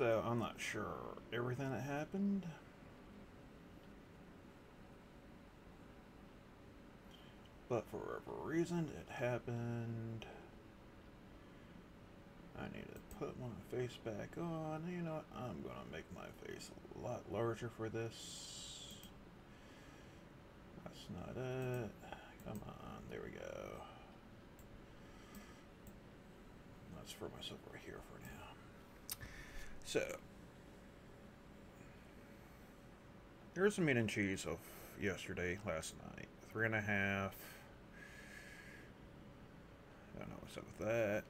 So, I'm not sure everything that happened. But for whatever reason, it happened. I need to put my face back on. You know what? I'm going to make my face a lot larger for this. That's not it. Come on. There we go. Let's throw myself right here for now. So, here's the meat and cheese of yesterday, last night. Three and a half. I don't know what's up with that.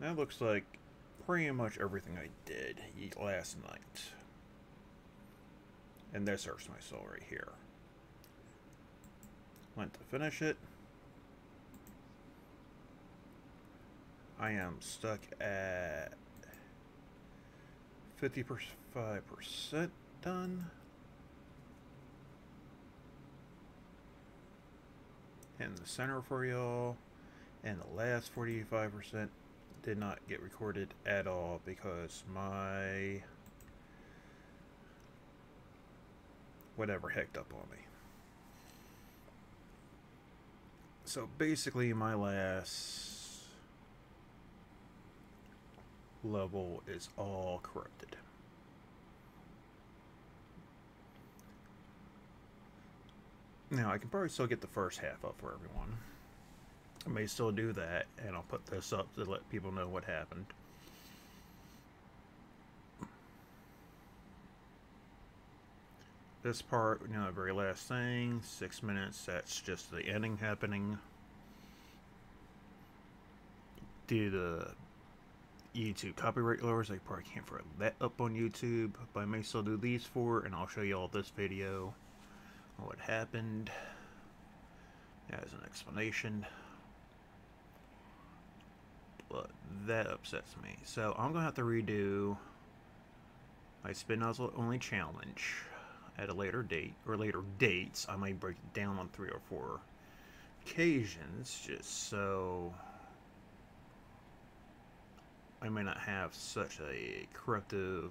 That looks like pretty much everything I did last night. And this hurts my soul right here. Went to finish it. I am stuck at 55% done. In the center for y'all. And the last 45% did not get recorded at all because my whatever hecked up on me. So basically my last level is all corrupted. Now I can probably still get the first half up for everyone. I may still do that, and I'll put this up to let people know what happened. This part, you know, the very last thing, six minutes, that's just the ending happening. Due to YouTube copyright lawyers. I probably can't throw that up on YouTube, but I may still do these four, and I'll show you all this video what happened as an explanation but that upsets me. So I'm gonna have to redo my spin nozzle only challenge at a later date or later dates. I might break it down on three or four occasions just so I may not have such a corruptive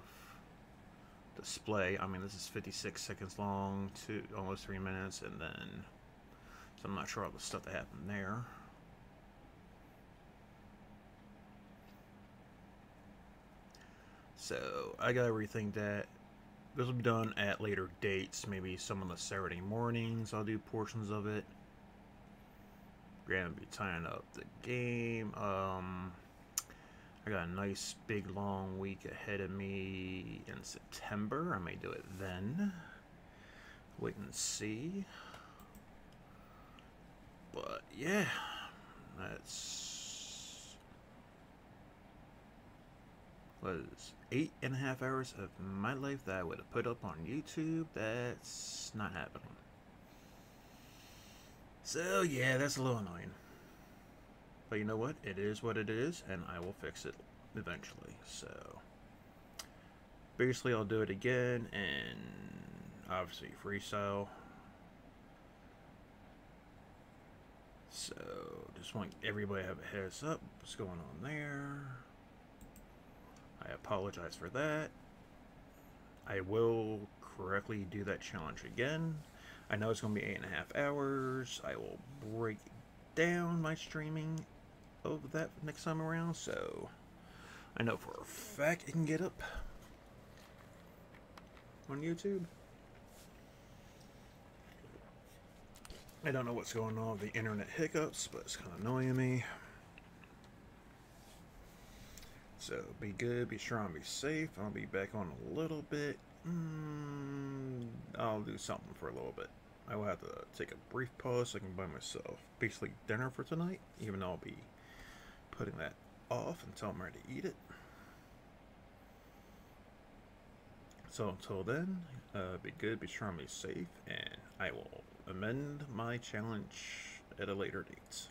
display. I mean, this is 56 seconds long to almost three minutes, and then so I'm not sure all the stuff that happened there. So I gotta rethink that. This will be done at later dates, maybe some of the Saturday mornings. I'll do portions of it. Gonna be tying up the game. Um, I got a nice big long week ahead of me in September. I may do it then. Wait and see. But yeah, that's was eight and a half hours of my life that I would have put up on YouTube. That's not happening. So yeah, that's a little annoying. But you know what? It is what it is, and I will fix it eventually. So basically, I'll do it again, and obviously freestyle. So just want everybody to have a heads up. What's going on there? I apologize for that. I will correctly do that challenge again. I know it's going to be eight and a half hours. I will break down my streaming of that next time around, so I know for a fact it can get up on YouTube. I don't know what's going on with the internet hiccups, but it's kind of annoying me. So be good, be strong, be safe. I'll be back on a little bit. Mm, I'll do something for a little bit. I will have to take a brief pause so I can buy myself basically dinner for tonight, even though I'll be putting that off until I'm ready to eat it. So until then, uh, be good, be strong, be safe, and I will amend my challenge at a later date.